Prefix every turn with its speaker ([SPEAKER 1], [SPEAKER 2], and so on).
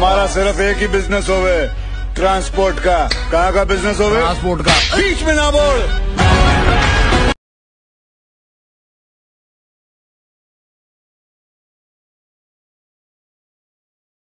[SPEAKER 1] हमारा सिर्फ़ एक ही बिज़नेस होवे ट्रांसपोर्ट का। कहाँ का बिज़नेस होवे?
[SPEAKER 2] ट्रांसपोर्ट का।
[SPEAKER 1] बीच में ना बोल।